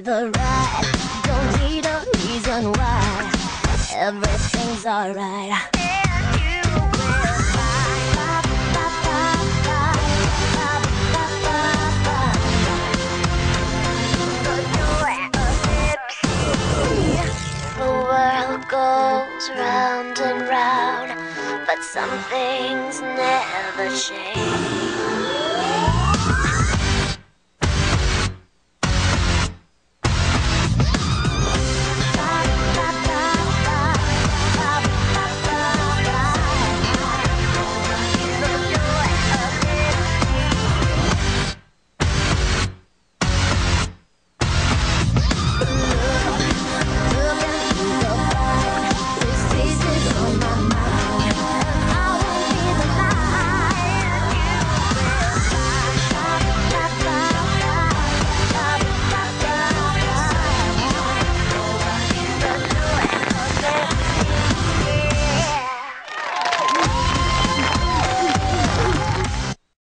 the ride. Don't need a reason why. Everything's alright. And you will find. The world goes round and round, but some things never change.